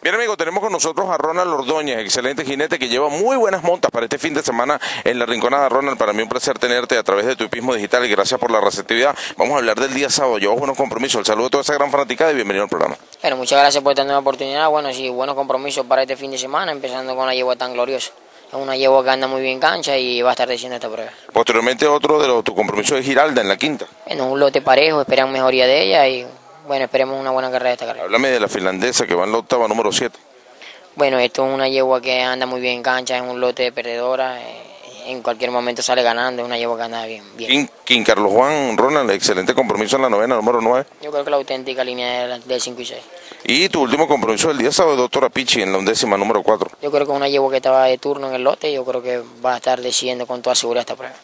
Bien amigo, tenemos con nosotros a Ronald Ordóñez, excelente jinete que lleva muy buenas montas para este fin de semana en la Rinconada. Ronald, para mí un placer tenerte a través de tu hipismo digital y gracias por la receptividad. Vamos a hablar del día sábado, llevamos buenos compromisos. El saludo a toda esa gran fanaticada y bienvenido al programa. Bueno, muchas gracias por tener la oportunidad. Bueno, sí, buenos compromisos para este fin de semana, empezando con la yegua tan gloriosa. Es una yegua que anda muy bien cancha y va a estar diciendo esta prueba. Posteriormente otro de los, tu compromiso es Giralda en la quinta. Bueno, un lote parejo, esperan mejoría de ella y bueno, esperemos una buena carrera de esta carrera. Háblame de la finlandesa que va en la octava número 7. Bueno, esto es una yegua que anda muy bien en cancha, es un lote de perdedora, eh, en cualquier momento sale ganando, es una yegua que anda bien. bien. King Carlos Juan Ronald, excelente compromiso en la novena número 9. Yo creo que la auténtica línea del- del 5 y 6. Y tu último compromiso del día sábado, doctora Pichi, en la undécima número 4. Yo creo que es una yegua que estaba de turno en el lote y yo creo que va a estar decidiendo con toda seguridad esta prueba.